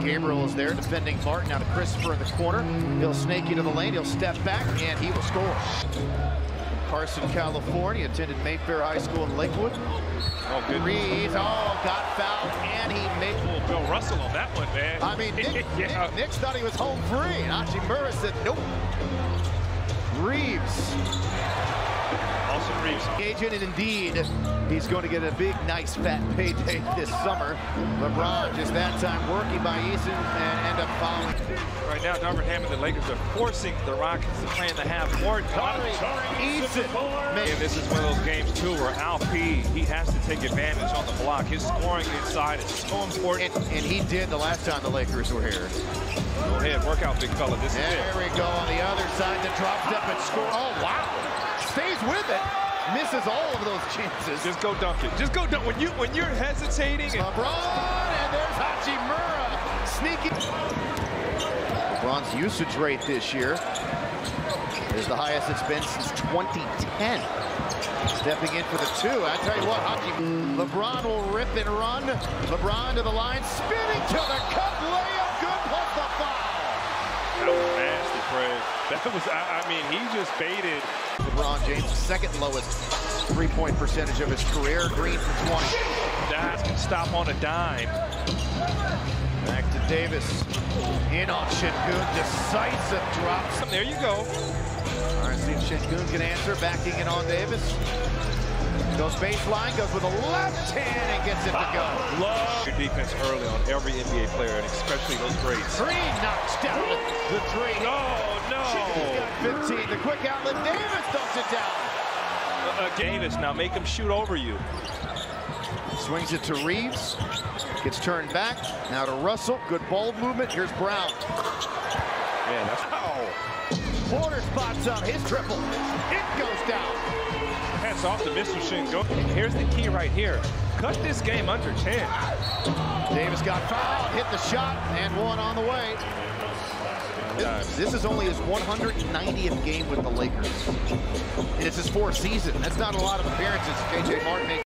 Gabriel is there defending Martin. Now to Christopher in the corner. He'll snake you to the lane. He'll step back, and he will score. Carson, California, attended Mayfair High School in Lakewood. Oh, good. Reaves, oh, got fouled, and he made. Oh, Bill Russell on that one, man. I mean, Nick, yeah. Nick, Nick thought he was home free, and Hachimura said, nope. Reaves Austin Reaves. agent, and indeed, he's going to get a big, nice, fat payday this summer. LeBron just that time working by Eason and end up fouling. Right now, Darvin Ham and the Lakers are forcing the Rockets to play in the half court. Eason. And this is one of those games, too, where Al P, he has to take advantage on the block. His scoring inside is so important. And, and he did the last time the Lakers were here. Go ahead, work out, big fella. This is There it. we go on the other side. The drop step and score. Oh, wow. Stays with it. Misses all of those chances. Just go dunk it. Just go dunk. When, you, when you're hesitating, and LeBron, and there's Hachimura. Sneaking. LeBron's usage rate this year is the highest it's been since 2010. Stepping in for the two. I tell you what, Hachi, LeBron will rip and run. LeBron to the line, spinning to the cup, layup, That was, I, I mean, he just baited. LeBron James, second lowest three-point percentage of his career. Green for 20. That can stop on a dime. Back to Davis. In on Sengun. Decisive drops. There you go. All right, see if Sengun can answer. Backing it on Davis. Goes baseline, goes with a left hand and gets it to go. Love your defense early on every NBA player, and especially those greats. Green knocks down the three. No, no. Got 15. The quick outlet. Davis dumps it down. Uh, uh, Davis, now make him shoot over you. Swings it to Reaves. Gets turned back. Now to Russell. Good ball movement. Here's Brown. Yeah, that's. Oh. Porter spots up his triple. It goes down. Off Mr. Shingo. And here's the key right here. Cut this game under 10. Davis got fouled, hit the shot, and one on the way. This, this is only his 190th game with the Lakers. And it's his fourth season. That's not a lot of appearances. K.J. Martin makes